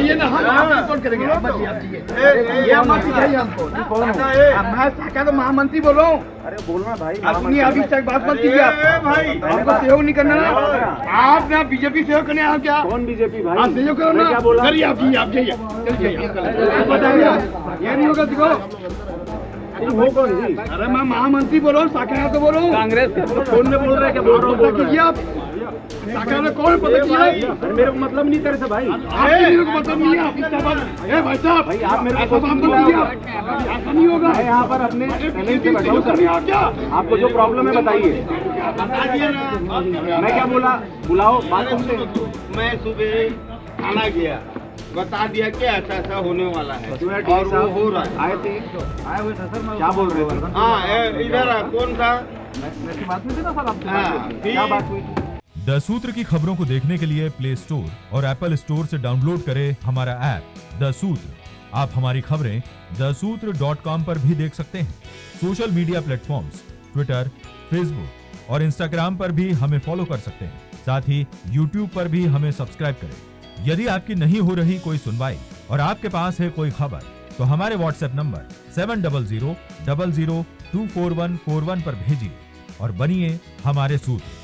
चाहिए ना हम आप करेंगे आप मत आप ये मत सिखाइए हमको मैं शाखा तो महामंत्री बोल? रहा हूँ अरे बोलना भाई अपनी अभी तक बात मत कीजिए आप। हमको सहयोग नहीं करना ना। आप ना बीजेपी सहयोग करने आओ क्या? कौन बीजेपी भाई? आप सहयोग करो ना। क्या बोला? करिए आप जी आप जाइए ये नहीं होगा देखो। हो अरे मैं महामंत्री बोल रहा हूँ शाखा तो बोल रहा हूँ। कांग्रेस फ़ोन में बोल रहे हैं क्या बोल रहा हूँ आप। शाखा कौन पता कीजिए अरे मेरे को मतलब नहीं तेरे से भाई। आपके मेरे को मतलब नहीं है आप इसका बात ए भाई साहब भाई, आप मेरे को ऐसा काम मत ऐसा नहीं होगा। मैं यहाँ पर अपने टैलेंट से बैठा हूँ करने सर। आओ क्या आपको जो प्रॉब्लम है बताइए। मैं क्या बोला? बुलाओ बात सुनते मैं सुबह थाना गया। बता दिया कि ऐसा ऐसा होने वाला है। और वो हो रहा है। आए थे आए हुए थे सर मैं क्या बोल रहे थे हाँ इधर कौन था? मेरी बात हुई थी ना सर आपसे? हाँ, क्या बात हुई? थी द सूत्र की खबरों को देखने के लिए प्ले स्टोर और एप्पल स्टोर से डाउनलोड करें हमारा ऐप द सूत्र आप हमारी खबरें द सूत्र डॉट कॉम पर भी देख सकते हैं। Social media platforms Twitter Facebook और इंस्टाग्राम पर भी हमें फॉलो कर सकते हैं। साथ ही यूट्यूब पर भी हमें सब्सक्राइब करें। यदि आपकी नहीं हो रही कोई सुनवाई और आपके पास है कोई खबर तो हमारे WhatsApp number seven double zero double zero two four one four one पर भेजिए और बनिए हमारे सूत्र।